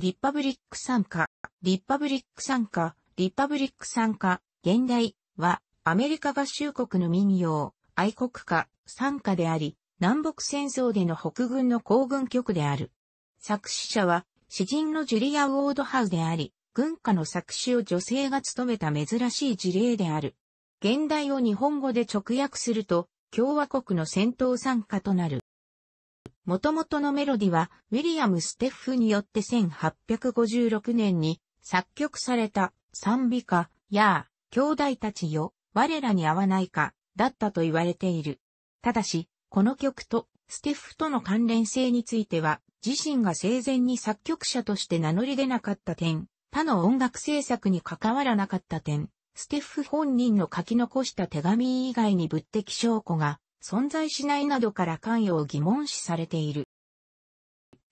リパブリック参加、リパブリック参加、リパブリック参加、現代はアメリカ合衆国の民謡、愛国歌、参加であり、南北戦争での北軍の行軍曲である。作詞者は詩人のジュリア・ウォードハウであり、軍歌の作詞を女性が務めた珍しい事例である。現代を日本語で直訳すると、共和国の戦闘参加となる。元々のメロディは、ウィリアム・ステッフによって1856年に作曲された賛美歌、やあ、兄弟たちよ、我らに合わないか、だったと言われている。ただし、この曲とステッフとの関連性については、自身が生前に作曲者として名乗り出なかった点、他の音楽制作に関わらなかった点、ステッフ本人の書き残した手紙以外に物的証拠が存在しないなどから関与を疑問視されている。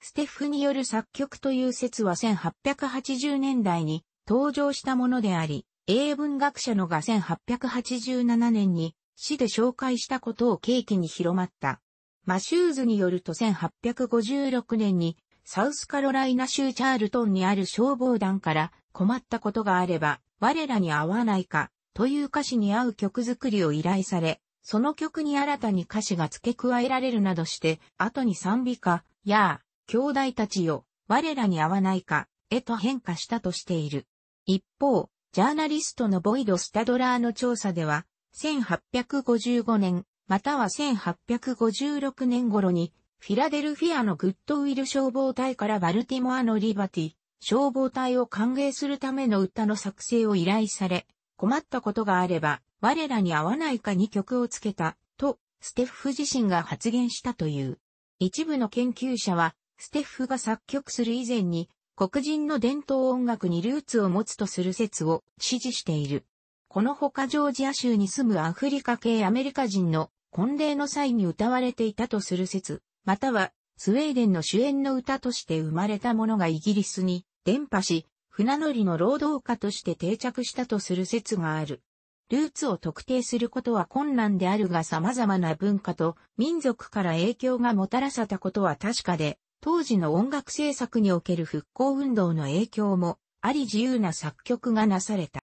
ステッフによる作曲という説は1880年代に登場したものであり、英文学者のが1887年に詩で紹介したことを契機に広まった。マシューズによると1856年にサウスカロライナ州チャールトンにある消防団から困ったことがあれば我らに合わないかという歌詞に合う曲作りを依頼され、その曲に新たに歌詞が付け加えられるなどして、後に賛美歌、やあ、兄弟たちよ、我らに合わないか、へと変化したとしている。一方、ジャーナリストのボイド・スタドラーの調査では、1855年、または1856年頃に、フィラデルフィアのグッドウィル消防隊からバルティモアのリバティ、消防隊を歓迎するための歌の作成を依頼され、困ったことがあれば、我らに合わないかに曲をつけた、と、ステッフ自身が発言したという。一部の研究者は、ステッフが作曲する以前に、黒人の伝統音楽にルーツを持つとする説を支持している。この他ジョージア州に住むアフリカ系アメリカ人の婚礼の際に歌われていたとする説、またはスウェーデンの主演の歌として生まれたものがイギリスに伝播し、船乗りの労働歌として定着したとする説がある。ルーツを特定することは困難であるが様々な文化と民族から影響がもたらされたことは確かで、当時の音楽制作における復興運動の影響もあり自由な作曲がなされた。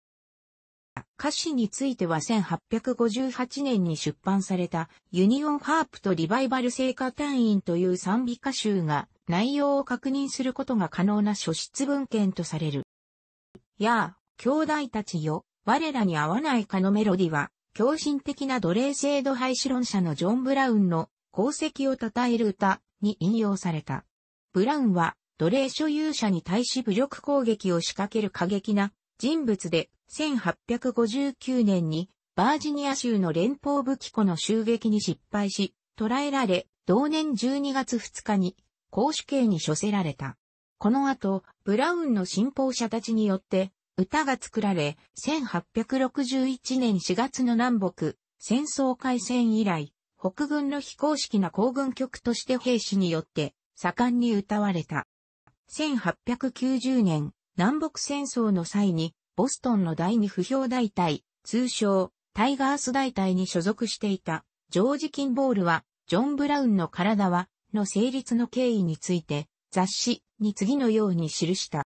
歌詞については1858年に出版されたユニオンハープとリバイバル聖歌隊員という賛美歌集が内容を確認することが可能な初出文献とされる。やあ、兄弟たちよ、我らに会わないかのメロディは、狂信的な奴隷制度廃止論者のジョン・ブラウンの功績を称える歌に引用された。ブラウンは奴隷所有者に対し武力攻撃を仕掛ける過激な人物で、1859年にバージニア州の連邦武器庫の襲撃に失敗し、捕らえられ、同年12月2日に公主刑に処せられた。この後、ブラウンの信奉者たちによって歌が作られ、1861年4月の南北戦争開戦以来、北軍の非公式な行軍曲として兵士によって盛んに歌われた。1890年、南北戦争の際に、ボストンの第二不評大隊、通称、タイガース大隊に所属していた、ジョージ・キンボールは、ジョン・ブラウンの体は、の成立の経緯について、雑誌に次のように記した。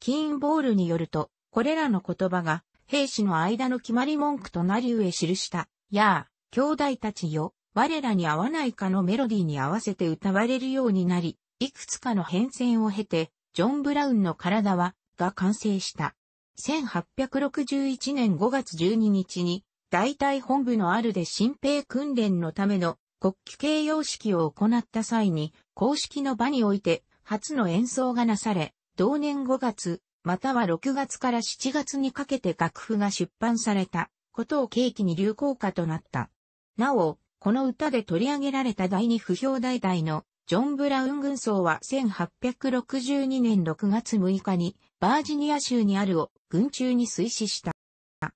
キーンボールによると、これらの言葉が兵士の間の決まり文句となり上記した。やあ、兄弟たちよ、我らに合わないかのメロディーに合わせて歌われるようになり、いくつかの変遷を経て、ジョン・ブラウンの体は、が完成した。1861年5月12日に、大隊本部のあるで新兵訓練のための国旗形様式を行った際に、公式の場において、初の演奏がなされ、同年5月、または6月から7月にかけて楽譜が出版されたことを契機に流行歌となった。なお、この歌で取り上げられた第二不評大隊のジョン・ブラウン軍曹は1862年6月6日にバージニア州にあるを軍中に推死した。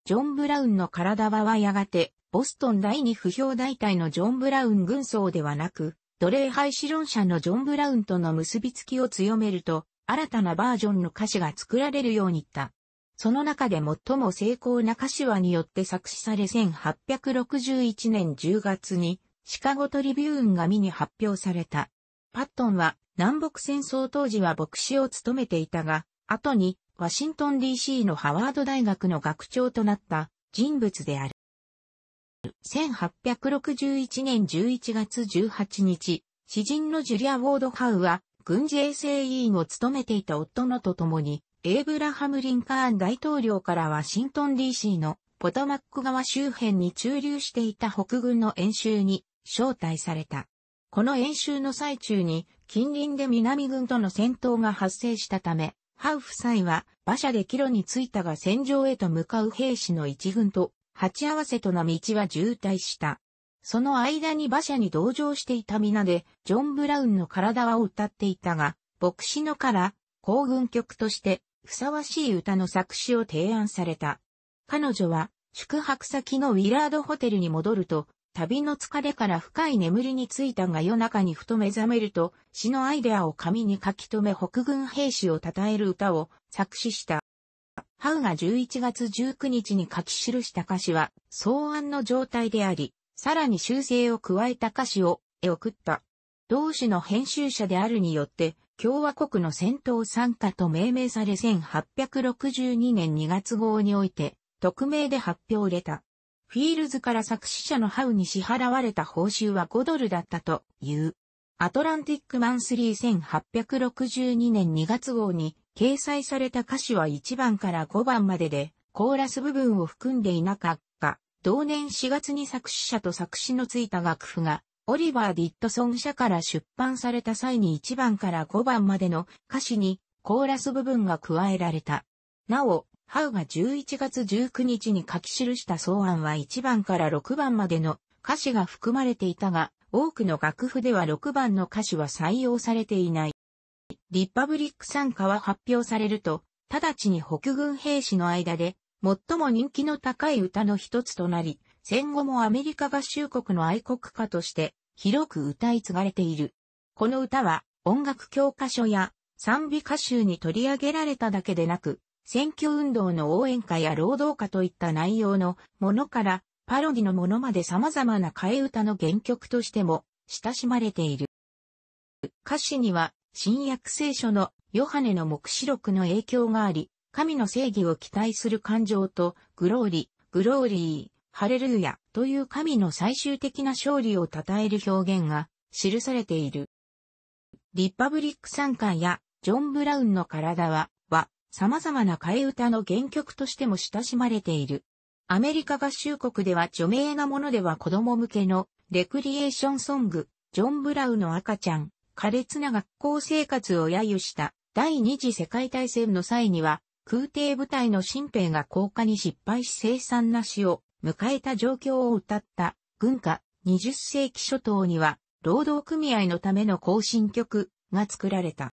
ジョン・ブラウンの体はやがてボストン第二不評大隊のジョン・ブラウン軍曹ではなく、奴隷廃止論者のジョン・ブラウンとの結びつきを強めると、新たなバージョンの歌詞が作られるようにった。その中で最も成功な歌詞はによって作詞され1861年10月にシカゴトリビューン紙に発表された。パットンは南北戦争当時は牧師を務めていたが、後にワシントン DC のハワード大学の学長となった人物である。1861年11月18日、詩人のジュリア・ウォード・ハウは、軍事衛生委員を務めていた夫のと共に、エイブラハム・リンカーン大統領からワシントン DC のポトマック川周辺に駐留していた北軍の演習に招待された。この演習の最中に近隣で南軍との戦闘が発生したため、ハウ夫妻は馬車で帰路に着いたが戦場へと向かう兵士の一軍と鉢合わせとの道は渋滞した。その間に馬車に同乗していた皆で、ジョン・ブラウンの体は歌っていたが、牧師のから行軍曲としてふさわしい歌の作詞を提案された。彼女は宿泊先のウィラードホテルに戻ると、旅の疲れから深い眠りについたが夜中にふと目覚めると、詩のアイデアを紙に書き留め北軍兵士を称える歌を作詞した。ハウが11月19日に書き記した歌詞は、草案の状態であり、さらに修正を加えた歌詞を、へ送った。同種の編集者であるによって、共和国の戦闘讃歌と命名され1862年2月号において、匿名で発表された。フィールズから作詞者のハウに支払われた報酬は5ドルだったという。アトランティックマンスリー1862年2月号に掲載された歌詞は1番から5番までで、コーラス部分を含んでいなかった。同年4月に作詞者と作詞のついた楽譜が、オリバー・ディットソン社から出版された際に1番から5番までの歌詞にコーラス部分が加えられた。なお、ハウが11月19日に書き記した草案は1番から6番までの歌詞が含まれていたが、多くの楽譜では6番の歌詞は採用されていない。リパブリック参加は発表されると、直ちに北軍兵士の間で最も人気の高い歌の一つとなり、戦後もアメリカ合衆国の愛国歌として広く歌い継がれている。この歌は音楽教科書や賛美歌集に取り上げられただけでなく、選挙運動の応援歌や労働歌といった内容のものから、パロディのものまで様々な替え歌の原曲としても親しまれている。歌詞には、新約聖書のヨハネの目視録の影響があり、神の正義を期待する感情と、グローリ、グローリー、ハレルーヤという神の最終的な勝利を称える表現が記されている。リパブリック参加やジョン・ブラウンの体はは様々な替え歌の原曲としても親しまれている。アメリカ合衆国では著名なものでは子供向けのレクリエーションソング、ジョン・ブラウンの赤ちゃん、苛烈な学校生活を揶揄した第二次世界大戦の際には空挺部隊の新兵が降下に失敗し生産なしを迎えた状況を歌った軍歌20世紀初頭には労働組合のための行進曲が作られた。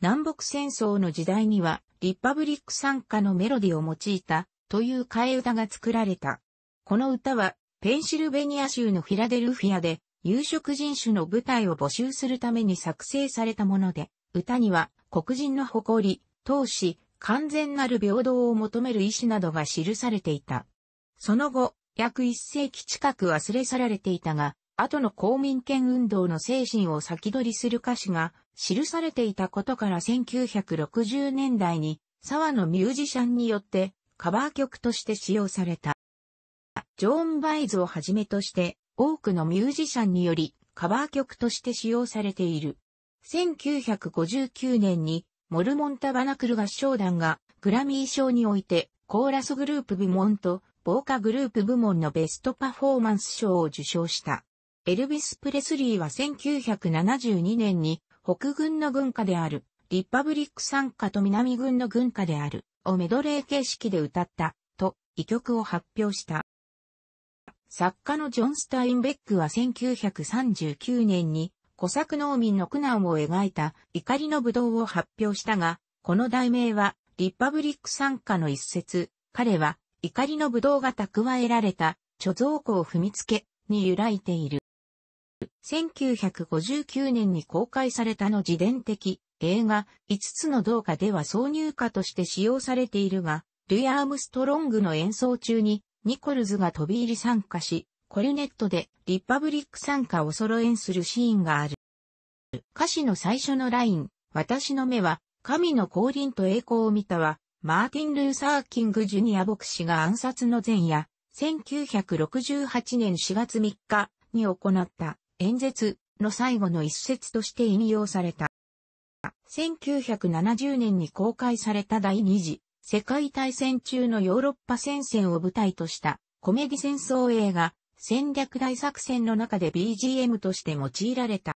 南北戦争の時代には、リパブリック参加のメロディを用いた、という替え歌が作られた。この歌は、ペンシルベニア州のフィラデルフィアで、有色人種の部隊を募集するために作成されたもので、歌には、黒人の誇り、闘志、完全なる平等を求める意志などが記されていた。その後、約一世紀近く忘れ去られていたが、後の公民権運動の精神を先取りする歌詞が記されていたことから1960年代に沢のミュージシャンによってカバー曲として使用された。ジョーン・バイズをはじめとして多くのミュージシャンによりカバー曲として使用されている。1959年にモルモンタバナクル合唱団がグラミー賞においてコーラスグループ部門と防火グループ部門のベストパフォーマンス賞を受賞した。エルビス・プレスリーは1972年に北軍の軍歌であるリパブリック参加と南軍の軍歌であるをメドレー形式で歌ったと異曲を発表した。作家のジョン・スタインベックは1939年に小作農民の苦難を描いた怒りの武道を発表したが、この題名はリパブリック参加の一節、彼は怒りの武道が蓄えられた貯蔵庫を踏みつけに由来ている。1959年に公開されたの自伝的映画5つの動画では挿入歌として使用されているが、ルイ・アームストロングの演奏中にニコルズが飛び入り参加し、コルネットでリパブリック参加をソロ演するシーンがある。歌詞の最初のライン、私の目は、神の降臨と栄光を見たは、マーティン・ルーサー・キング・ジュニア牧師が暗殺の前夜、1968年4月3日に行った演説の最後の一節として引用された。1970年に公開された第二次世界大戦中のヨーロッパ戦線を舞台としたコメディ戦争映画戦略大作戦の中で BGM として用いられた。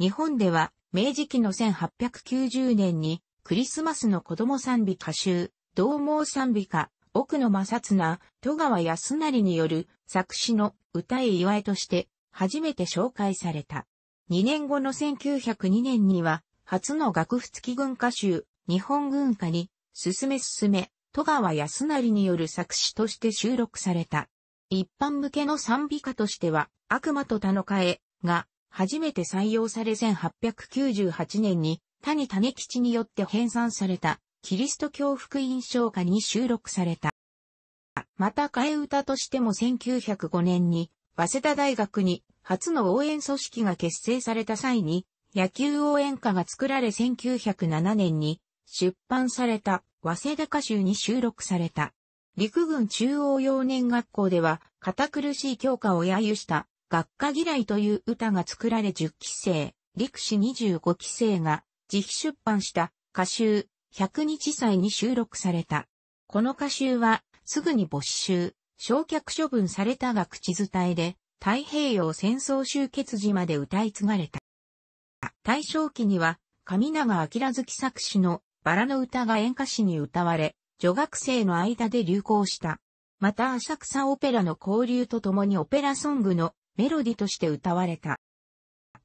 日本では明治期の1890年にクリスマスの子供賛美歌集、同盟賛美歌、奥野正綱、戸川康成による作詞の歌へ祝いとして初めて紹介された。2年後の1902年には初の楽譜付き軍歌集、日本軍歌に、進め進め、戸川康成による作詞として収録された。一般向けの賛美歌としては、悪魔と他の替えが初めて採用され1898年に谷種吉によって編纂されたキリスト教福音唱歌に収録された。また替え歌としても1905年に早稲田大学に初の応援組織が結成された際に野球応援歌が作られ1907年に出版された早稲田歌集に収録された。陸軍中央幼年学校では、堅苦しい教科を揶揄した学科嫌いという歌が作られ10期生、陸士25期生が自費出版した歌集100日祭に収録された。この歌集はすぐに没収、焼却処分されたが口伝えで太平洋戦争終結時まで歌い継がれた。大正期には上長明月作詞のバラの歌が演歌詞に歌われ、女学生の間で流行した。また浅草オペラの交流とともにオペラソングのメロディとして歌われた。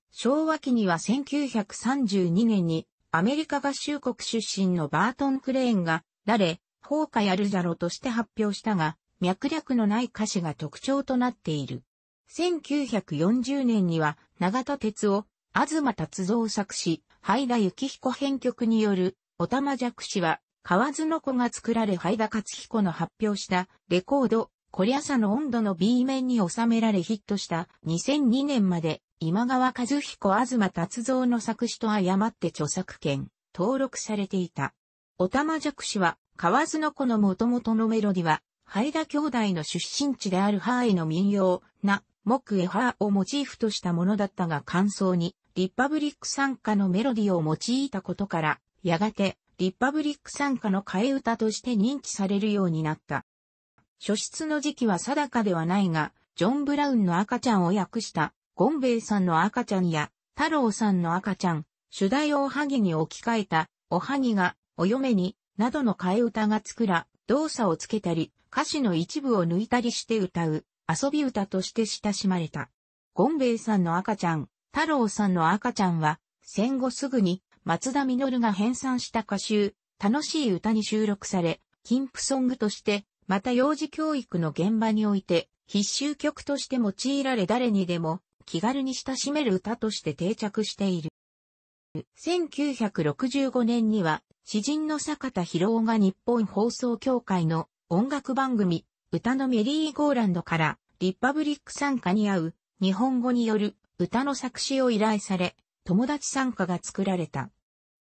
昭和期には1932年にアメリカ合衆国出身のバートン・クレーンが誰、放火やるじゃろとして発表したが、脈略のない歌詞が特徴となっている。1940年には永田哲夫、東達造作詞、灰田幸彦編曲による、おたまじゃくしは河津の子が作られハ田勝彦の発表したレコード、コリャサの温度の B 面に収められヒットした2002年まで今川和彦東達造の作詞と誤って著作権登録されていた。おたまじゃくしは河津の子の元々のメロディはハイダ兄弟の出身地であるハーイの民謡な木エハーをモチーフとしたものだったが感想にリパブリック参加のメロディを用いたことからやがてリッパブリック参加の替え歌として認知されるようになった。初出の時期は定かではないが、ジョン・ブラウンの赤ちゃんを訳した、ゴンベイさんの赤ちゃんや、太郎さんの赤ちゃん、主題をおはぎに置き換えた、おはぎが、お嫁に、などの替え歌が作ら、動作をつけたり、歌詞の一部を抜いたりして歌う、遊び歌として親しまれた。ゴンベイさんの赤ちゃん、太郎さんの赤ちゃんは、戦後すぐに松田実が編纂した歌集、楽しい歌に収録され、金プソングとして、また幼児教育の現場において、必修曲として用いられ誰にでも気軽に親しめる歌として定着している。1965年には、詩人の坂田博夫が日本放送協会の音楽番組、歌のメリーゴーランドから、リパブリック参加に合う日本語による歌の作詞を依頼され、友達参加が作られた。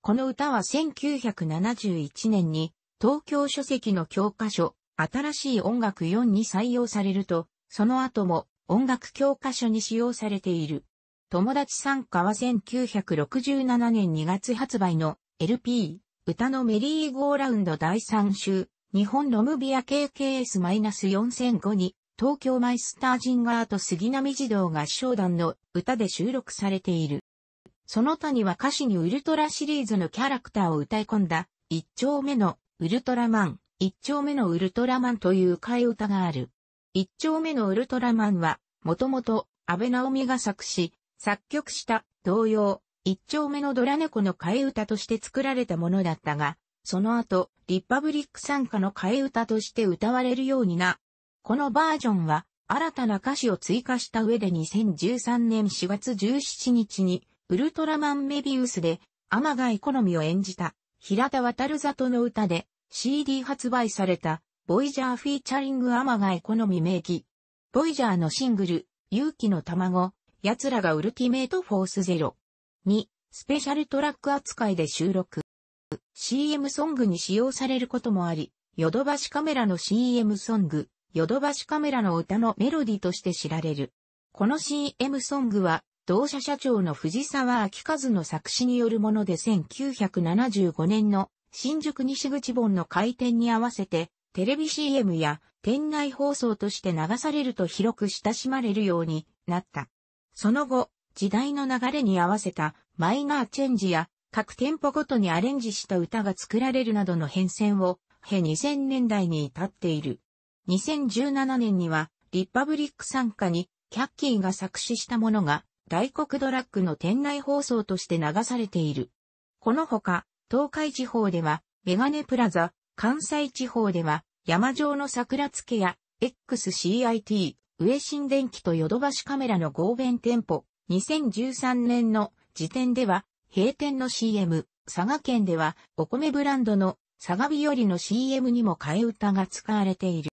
この歌は1971年に東京書籍の教科書、新しい音楽4に採用されると、その後も音楽教科書に使用されている。友達参加は1967年2月発売の LP、歌のメリーゴーラウンド第3週、日本ロムビア KKS-4005 に、東京マイスタージンガーと杉並児童合唱団の歌で収録されている。その他には歌詞にウルトラシリーズのキャラクターを歌い込んだ、一丁目のウルトラマン、一丁目のウルトラマンという替え歌がある。一丁目のウルトラマンは、もともと安倍直美が作詞、作曲した同様、一丁目のドラ猫の替え歌として作られたものだったが、その後、リパブリック参加の替え歌として歌われるようにな。このバージョンは、新たな歌詞を追加した上で2013年4月17日にウルトラマンメビウスで、天貝好みを演じた、平田渡里の歌で、CD 発売された、ボイジャーフィーチャリング天貝好み名義。ボイジャーのシングル、勇気の卵、奴らがウルティメイトフォースゼロ。にスペシャルトラック扱いで収録。CM ソングに使用されることもあり、ヨドバシカメラの CM ソング、ヨドバシカメラの歌のメロディとして知られる。この CM ソングは、同社社長の藤沢明和の作詞によるもので1975年の新宿西口本の開店に合わせて、テレビ CM や店内放送として流されると広く親しまれるようになった。その後、時代の流れに合わせたマイナーチェンジや各店舗ごとにアレンジした歌が作られるなどの変遷を、へ2000年代に至っている。2017年には、リッパブリック参加に、キャッキーが作詞したものが、大黒ドラッグの店内放送として流されている。このほか、東海地方では、メガネプラザ、関西地方では、山上の桜付けや、XCIT、上新電機とヨドバシカメラの合弁店舗、2013年の時点では、閉店の CM、佐賀県では、お米ブランドの佐賀日和の CM にも替え歌が使われている。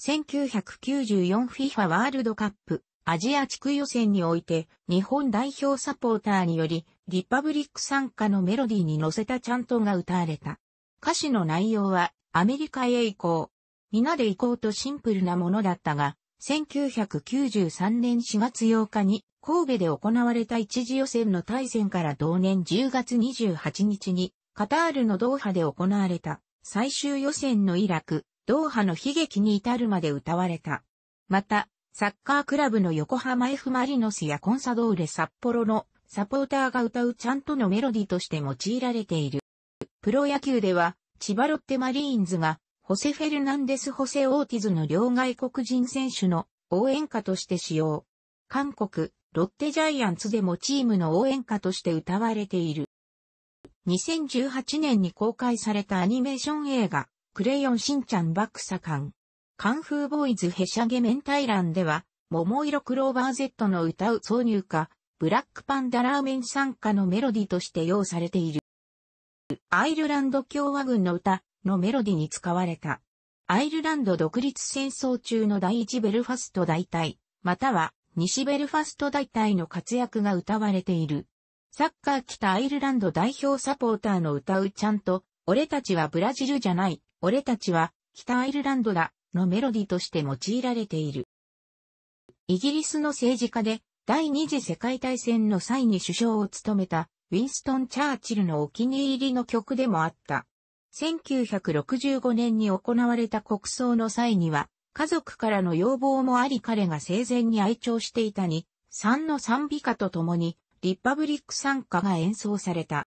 1994FIFA ワールドカップアジア地区予選において日本代表サポーターによりリパブリック参加のメロディーに乗せたチャントが歌われた。歌詞の内容はアメリカへ行こう。皆で行こうとシンプルなものだったが、1993年4月8日に神戸で行われた一次予選の対戦から同年10月28日にカタールのドーハで行われた最終予選のイラク、ドーハの悲劇に至るまで歌われた。また、サッカークラブの横浜 F マリノスやコンサドーレ札幌のサポーターが歌うちゃんとのメロディとして用いられている。プロ野球では、千葉ロッテマリーンズが、ホセ・フェルナンデス・ホセ・オーティズの両外国人選手の応援歌として使用。韓国、ロッテジャイアンツでもチームの応援歌として歌われている。2018年に公開されたアニメーション映画、クレヨンしんちゃんバックサカン。カンフーボーイズヘシャゲメンタイランでは、桃色クローバー Z の歌う挿入歌、ブラックパンダラーメン参加のメロディとして用されている。アイルランド共和軍の歌のメロディに使われた。アイルランド独立戦争中の第一ベルファスト大隊、または西ベルファスト大隊の活躍が歌われている。サッカー北アイルランド代表サポーターの歌うちゃんと、俺たちはブラジルじゃない、俺たちは北アイルランドだ、のメロディとして用いられている。イギリスの政治家で第二次世界大戦の際に首相を務めたウィンストン・チャーチルのお気に入りの曲でもあった。1965年に行われた国葬の際には、家族からの要望もあり彼が生前に愛聴していたに、3の賛美歌とともに、リパブリック参加が演奏された。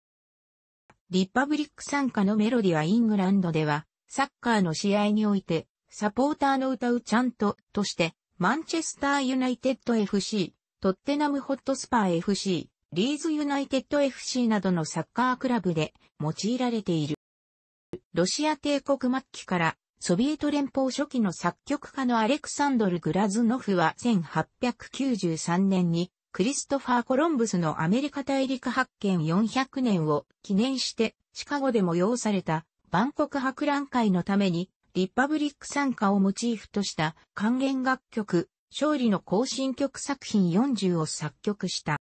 リパブリック参加のメロディはイングランドでは、サッカーの試合において、サポーターの歌うちゃんと、として、マンチェスターユナイテッド FC、トッテナムホットスパー FC、リーズユナイテッド FC などのサッカークラブで用いられている。ロシア帝国末期からソビエト連邦初期の作曲家のアレクサンドル・グラズノフは1893年にクリストファー・コロンブスのアメリカ大陸発見400年を記念してシカゴで催されたバンコク博覧会のためにリパブリック参加をモチーフとした還元楽曲、勝利の行進曲作品40を作曲した。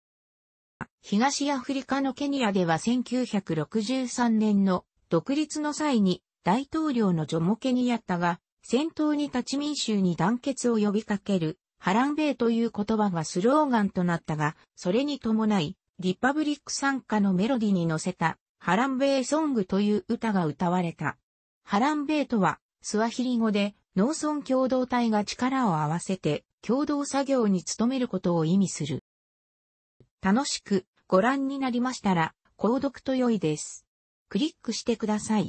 東アフリカのケニアでは1963年の独立の際に大統領のジョモケニヤッタが戦闘に立ち民衆に団結を呼びかけるハランベイという言葉がスローガンとなったが、それに伴いリパブリック参加のメロディに乗せたハランベイソングという歌が歌われた。ハランベイとはスワヒリ語で農村共同体が力を合わせて共同作業に努めることを意味する。楽しくご覧になりましたら、購読と良いです。クリックしてください。